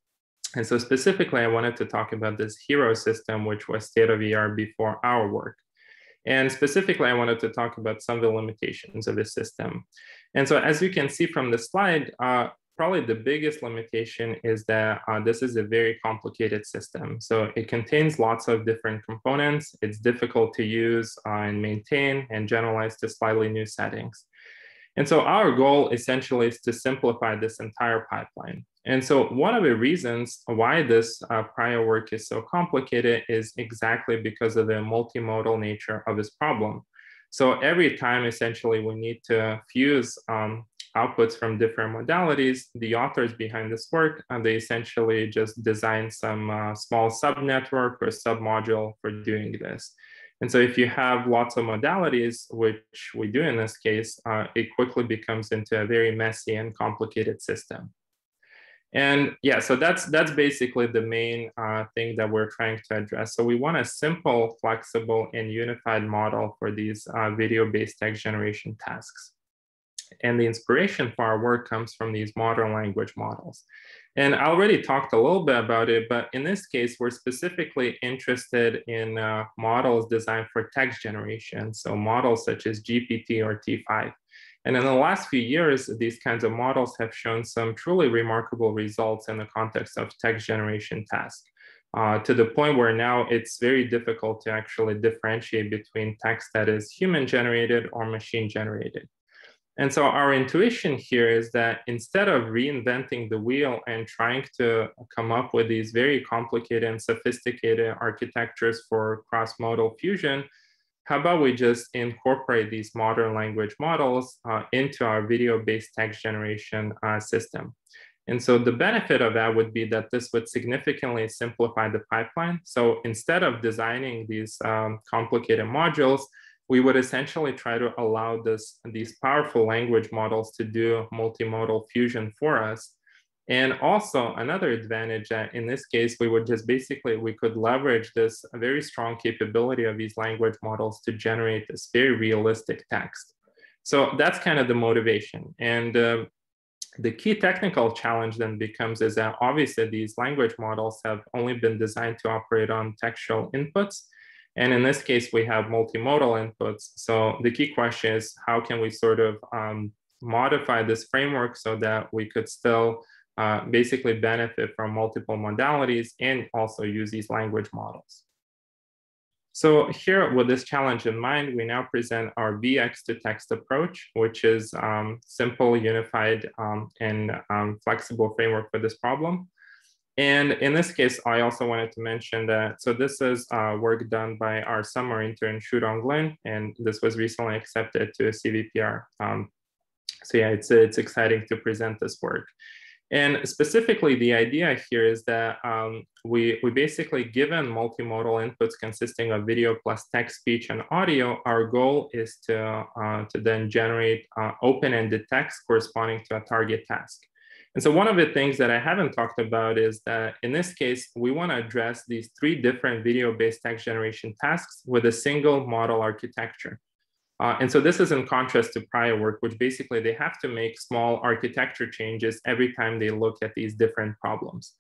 B: And so specifically, I wanted to talk about this HERO system, which was state of the art before our work. And specifically, I wanted to talk about some of the limitations of the system. And so as you can see from the slide, uh, probably the biggest limitation is that uh, this is a very complicated system. So it contains lots of different components. It's difficult to use uh, and maintain and generalize to slightly new settings. And so our goal essentially is to simplify this entire pipeline. And so one of the reasons why this uh, prior work is so complicated is exactly because of the multimodal nature of this problem. So every time essentially we need to fuse um, outputs from different modalities, the authors behind this work, uh, they essentially just design some uh, small subnetwork or submodule for doing this. And so if you have lots of modalities, which we do in this case, uh, it quickly becomes into a very messy and complicated system. And yeah, so that's that's basically the main uh, thing that we're trying to address. So we want a simple, flexible, and unified model for these uh, video-based text generation tasks. And the inspiration for our work comes from these modern language models. And I already talked a little bit about it, but in this case, we're specifically interested in uh, models designed for text generation. So models such as GPT or T5. And in the last few years, these kinds of models have shown some truly remarkable results in the context of text generation tasks. Uh, to the point where now it's very difficult to actually differentiate between text that is human generated or machine generated. And so our intuition here is that instead of reinventing the wheel and trying to come up with these very complicated and sophisticated architectures for cross-modal fusion, how about we just incorporate these modern language models uh, into our video-based text generation uh, system. And so the benefit of that would be that this would significantly simplify the pipeline. So instead of designing these um, complicated modules, we would essentially try to allow this, these powerful language models to do multimodal fusion for us and also another advantage that in this case, we would just basically, we could leverage this very strong capability of these language models to generate this very realistic text. So that's kind of the motivation. And uh, the key technical challenge then becomes is that obviously these language models have only been designed to operate on textual inputs. And in this case, we have multimodal inputs. So the key question is how can we sort of um, modify this framework so that we could still uh, basically benefit from multiple modalities and also use these language models. So here with this challenge in mind, we now present our Vx2Text approach, which is um, simple, unified, um, and um, flexible framework for this problem. And in this case, I also wanted to mention that, so this is uh, work done by our summer intern, Xudong Lin, and this was recently accepted to a CVPR. Um, so yeah, it's, it's exciting to present this work. And specifically, the idea here is that um, we, we basically, given multimodal inputs consisting of video plus text, speech, and audio, our goal is to, uh, to then generate uh, open-ended text corresponding to a target task. And so one of the things that I haven't talked about is that in this case, we want to address these three different video-based text generation tasks with a single model architecture. Uh, and so this is in contrast to prior work, which basically they have to make small architecture changes every time they look at these different problems.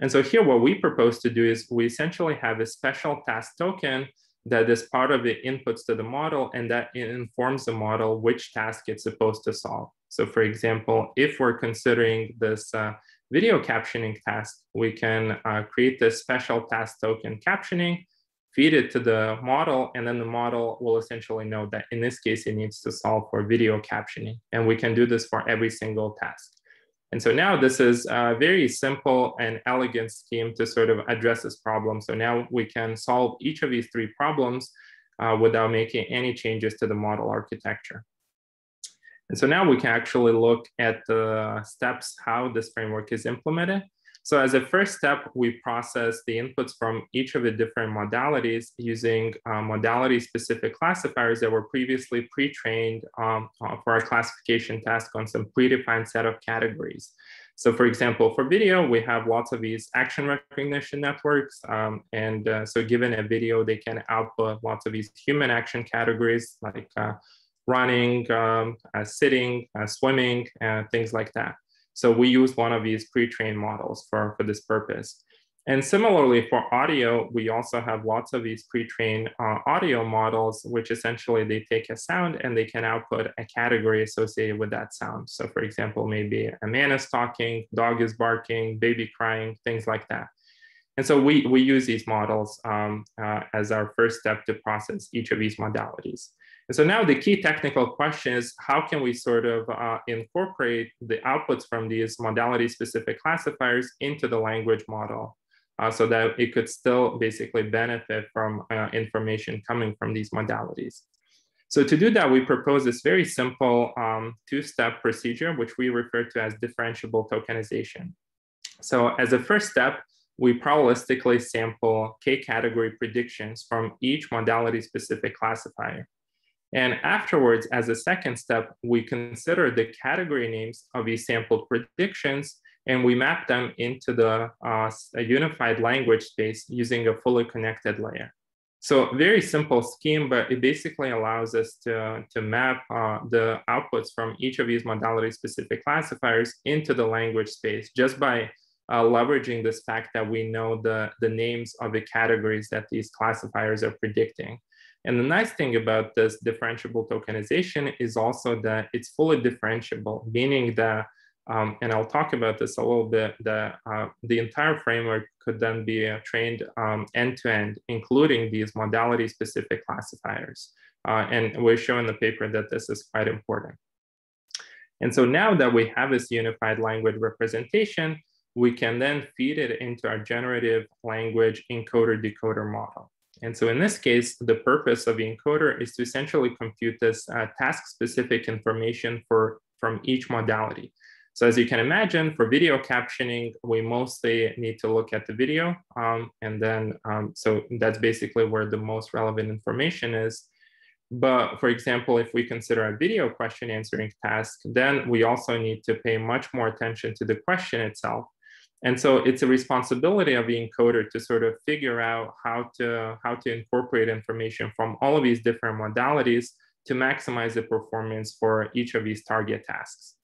B: And so here, what we propose to do is we essentially have a special task token that is part of the inputs to the model and that informs the model which task it's supposed to solve. So for example, if we're considering this uh, video captioning task, we can uh, create this special task token captioning feed it to the model, and then the model will essentially know that in this case, it needs to solve for video captioning. And we can do this for every single task. And so now this is a very simple and elegant scheme to sort of address this problem. So now we can solve each of these three problems uh, without making any changes to the model architecture. And so now we can actually look at the steps how this framework is implemented. So as a first step, we process the inputs from each of the different modalities using uh, modality-specific classifiers that were previously pre-trained um, uh, for our classification task on some predefined set of categories. So for example, for video, we have lots of these action recognition networks. Um, and uh, so given a video, they can output lots of these human action categories like uh, running, um, uh, sitting, uh, swimming, and things like that. So we use one of these pre-trained models for, for this purpose. And similarly for audio, we also have lots of these pre-trained uh, audio models, which essentially they take a sound and they can output a category associated with that sound. So for example, maybe a man is talking, dog is barking, baby crying, things like that. And so we, we use these models um, uh, as our first step to process each of these modalities. And so now the key technical question is how can we sort of uh, incorporate the outputs from these modality specific classifiers into the language model uh, so that it could still basically benefit from uh, information coming from these modalities. So to do that, we propose this very simple um, two-step procedure, which we refer to as differentiable tokenization. So as a first step, we probabilistically sample K-category predictions from each modality-specific classifier. And afterwards, as a second step, we consider the category names of these sampled predictions and we map them into the uh, unified language space using a fully connected layer. So very simple scheme, but it basically allows us to, to map uh, the outputs from each of these modality specific classifiers into the language space just by uh, leveraging this fact that we know the, the names of the categories that these classifiers are predicting. And the nice thing about this differentiable tokenization is also that it's fully differentiable, meaning that um, and I'll talk about this a little bit, the, uh, the entire framework could then be uh, trained um, end to end, including these modality specific classifiers. Uh, and we show in the paper that this is quite important. And so now that we have this unified language representation, we can then feed it into our generative language encoder decoder model. And so in this case, the purpose of the encoder is to essentially compute this uh, task specific information for, from each modality. So as you can imagine, for video captioning, we mostly need to look at the video. Um, and then, um, so that's basically where the most relevant information is. But for example, if we consider a video question answering task, then we also need to pay much more attention to the question itself. And so it's a responsibility of the encoder to sort of figure out how to, how to incorporate information from all of these different modalities to maximize the performance for each of these target tasks.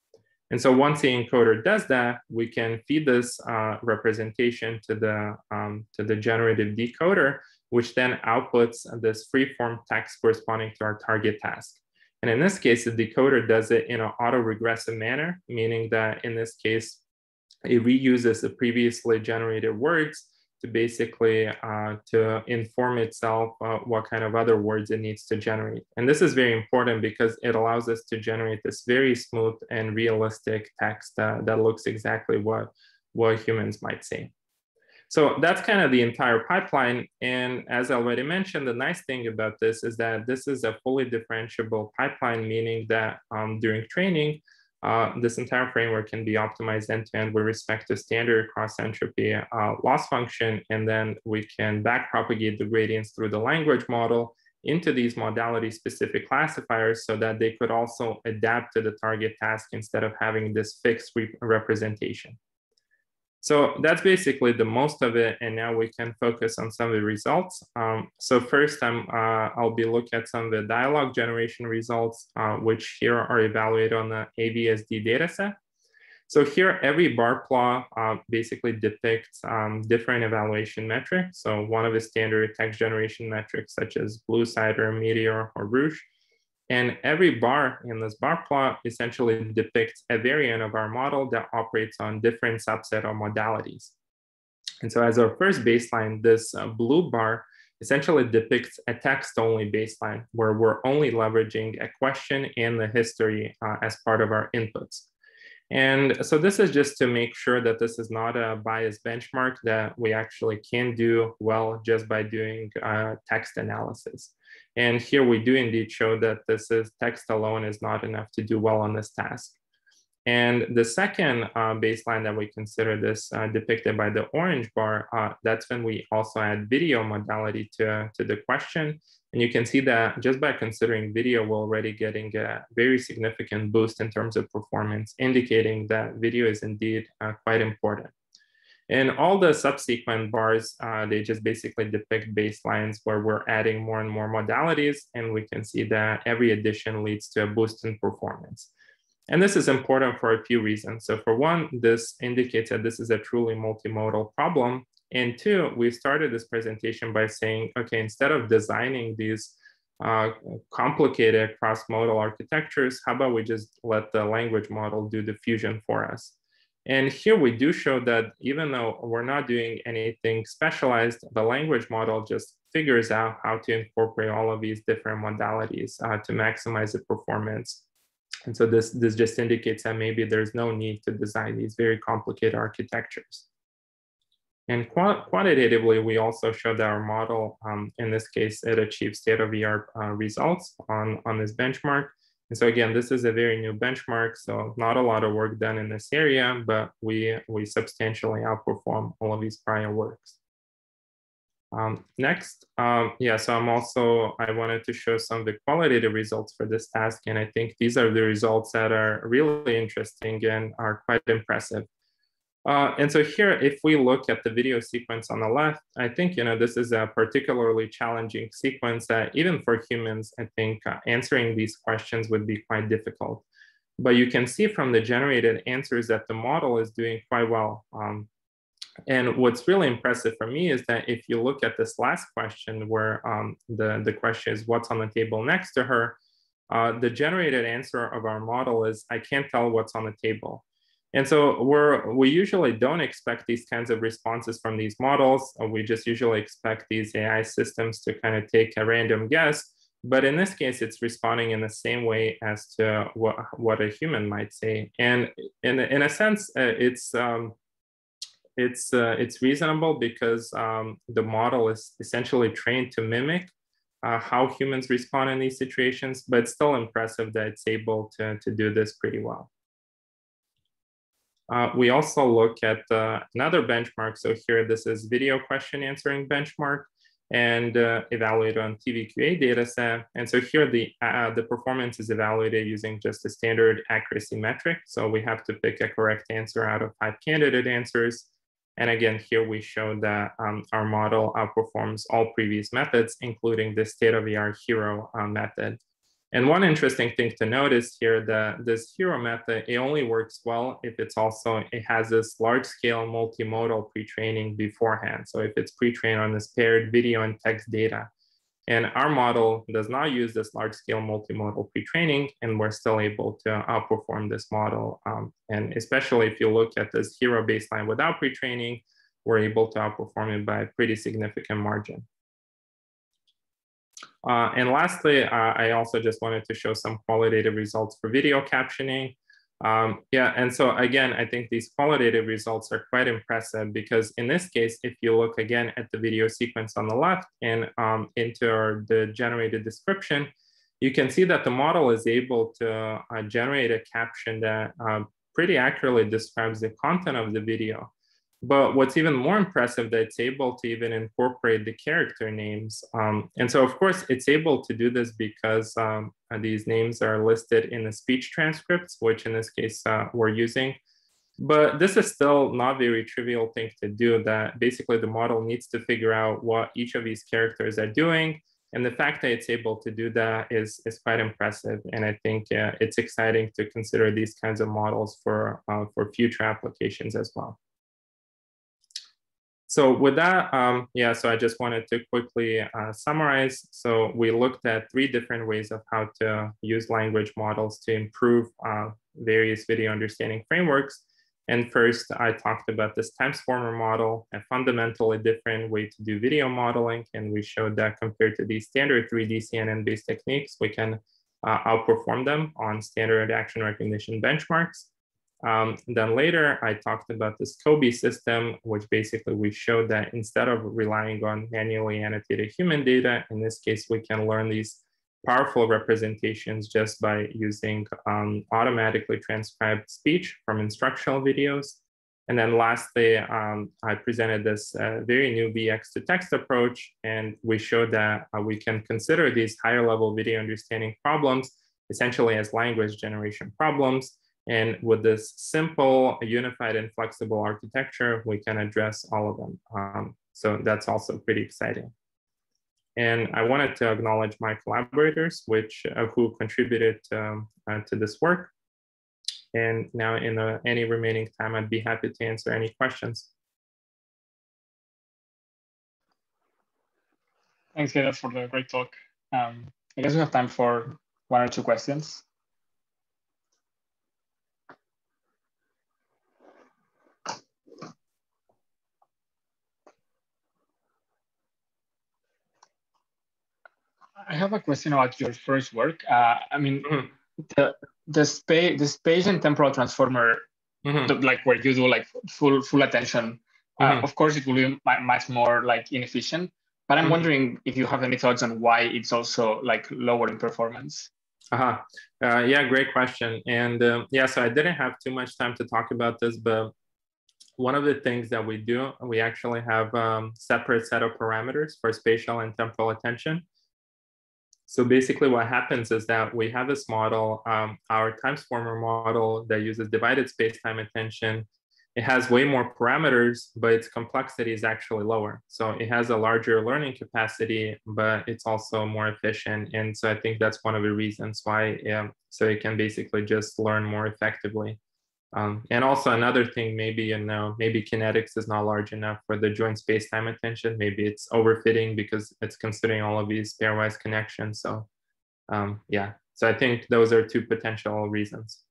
B: And so once the encoder does that, we can feed this uh, representation to the, um, to the generative decoder, which then outputs this free-form text corresponding to our target task. And in this case, the decoder does it in an auto-regressive manner, meaning that in this case, it reuses the previously generated words to basically uh, to inform itself uh, what kind of other words it needs to generate. And this is very important because it allows us to generate this very smooth and realistic text that, that looks exactly what, what humans might say. So that's kind of the entire pipeline. And as I already mentioned, the nice thing about this is that this is a fully differentiable pipeline, meaning that um, during training, uh, this entire framework can be optimized end-to-end with respect to standard cross entropy uh, loss function, and then we can backpropagate the gradients through the language model into these modality-specific classifiers so that they could also adapt to the target task instead of having this fixed re representation. So that's basically the most of it. And now we can focus on some of the results. Um, so first, I'm, uh, I'll be looking at some of the dialogue generation results, uh, which here are evaluated on the AVSD dataset. So here, every bar plot uh, basically depicts um, different evaluation metrics. So one of the standard text generation metrics, such as BLEU CIDEr, METEOR, or ROUGE, and every bar in this bar plot essentially depicts a variant of our model that operates on different subset of modalities. And so as our first baseline, this uh, blue bar essentially depicts a text-only baseline where we're only leveraging a question and the history uh, as part of our inputs. And so this is just to make sure that this is not a biased benchmark that we actually can do well just by doing uh, text analysis. And here we do indeed show that this is text alone is not enough to do well on this task. And the second uh, baseline that we consider this uh, depicted by the orange bar, uh, that's when we also add video modality to, to the question. And you can see that just by considering video, we're already getting a very significant boost in terms of performance, indicating that video is indeed uh, quite important. And all the subsequent bars, uh, they just basically depict baselines where we're adding more and more modalities. And we can see that every addition leads to a boost in performance. And this is important for a few reasons. So for one, this indicates that this is a truly multimodal problem And two, we started this presentation by saying, okay, instead of designing these uh, complicated cross-modal architectures, how about we just let the language model do the fusion for us? And here we do show that even though we're not doing anything specialized, the language model just figures out how to incorporate all of these different modalities uh, to maximize the performance. And so this, this just indicates that maybe there's no need to design these very complicated architectures. And quantitatively, we also showed that our model, um, in this case, it achieves state-of-the-art uh, results on, on this benchmark. And so again, this is a very new benchmark, so not a lot of work done in this area, but we, we substantially outperform all of these prior works. Um, next, um, yeah, so I'm also, I wanted to show some of the qualitative results for this task. And I think these are the results that are really interesting and are quite impressive. Uh, and so here, if we look at the video sequence on the left, I think, you know, this is a particularly challenging sequence that even for humans, I think uh, answering these questions would be quite difficult. But you can see from the generated answers that the model is doing quite well. Um, and what's really impressive for me is that if you look at this last question where um, the, the question is what's on the table next to her, uh, the generated answer of our model is, I can't tell what's on the table. And so we're, we usually don't expect these kinds of responses from these models. Uh, we just usually expect these AI systems to kind of take a random guess. But in this case, it's responding in the same way as to what, what a human might say. And in, in a sense, uh, it's, um, it's, uh, it's reasonable because um, the model is essentially trained to mimic uh, how humans respond in these situations, but it's still impressive that it's able to, to do this pretty well. Uh, we also look at uh, another benchmark. So here, this is video question answering benchmark and uh, evaluated on TVQA data set. And so here, the, uh, the performance is evaluated using just a standard accuracy metric. So we have to pick a correct answer out of five candidate answers. And again, here we show that um, our model outperforms all previous methods, including the state-of-the-art HERO uh, method. And one interesting thing to notice here that this HERO method, it only works well if it's also, it has this large scale multimodal pre-training beforehand. So if it's pre-trained on this paired video and text data. And our model does not use this large scale multimodal pre-training and we're still able to outperform this model. Um, and especially if you look at this HERO baseline without pre-training, we're able to outperform it by a pretty significant margin. Uh, and lastly, uh, I also just wanted to show some qualitative results for video captioning. Um, yeah, and so again, I think these qualitative results are quite impressive because in this case, if you look again at the video sequence on the left and um, into our, the generated description, you can see that the model is able to uh, generate a caption that uh, pretty accurately describes the content of the video. But what's even more impressive that it's able to even incorporate the character names. Um, and so of course it's able to do this because um, these names are listed in the speech transcripts, which in this case uh, we're using. But this is still not very trivial thing to do that basically the model needs to figure out what each of these characters are doing. And the fact that it's able to do that is, is quite impressive. And I think uh, it's exciting to consider these kinds of models for, uh, for future applications as well. So with that, um, yeah, so I just wanted to quickly uh, summarize. So we looked at three different ways of how to use language models to improve uh, various video understanding frameworks. And first, I talked about this TimeSformer model, a fundamentally different way to do video modeling. And we showed that compared to these standard 3D CNN-based techniques, we can uh, outperform them on standard action recognition benchmarks. Um, then later, I talked about this COBE system, which basically we showed that instead of relying on manually annotated human data, in this case, we can learn these powerful representations just by using um, automatically transcribed speech from instructional videos. And then lastly, um, I presented this uh, very new Vx2Text approach, and we showed that uh, we can consider these higher level video understanding problems essentially as language generation problems and with this simple, unified, and flexible architecture, we can address all of them. Um, so that's also pretty exciting. And I wanted to acknowledge my collaborators, which uh, who contributed um, uh, to this work. And now in any remaining time, I'd be happy to answer any questions.
A: Thanks, Gedas, for the great talk. Um, I guess we have time for one or two questions. I have a question about your first work. Uh, I mean, mm -hmm. the the space the space and temporal transformer, mm -hmm. the, like where you do like full full attention. Uh, mm-hmm. of course, it will be much more like inefficient. But I'm mm-hmm. wondering if you have any thoughts on why it's also like lower in performance.
B: Uh-huh. Uh, yeah, great question. And um, yeah, so I didn't have too much time to talk about this, but one of the things that we do, we actually have um, separate set of parameters for spatial and temporal attention. So basically what happens is that we have this model, um, our TimeSformer model that uses divided space-time attention. It has way more parameters, but its complexity is actually lower. So it has a larger learning capacity, but it's also more efficient. And so I think that's one of the reasons why, um, so it can basically just learn more effectively. Um, and also another thing, maybe, you know, maybe Kinetics is not large enough for the joint space-time attention. Maybe it's overfitting because it's considering all of these pairwise connections. So um, yeah, so I think those are two potential reasons.